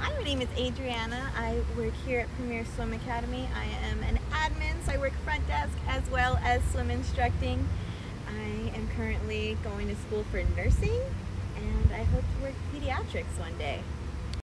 Hi, my name is Adriana. I work here at Premier Swim Academy. I am an admin, so I work front desk as well as swim instructing. I am currently going to school for nursing and I hope to work pediatrics one day.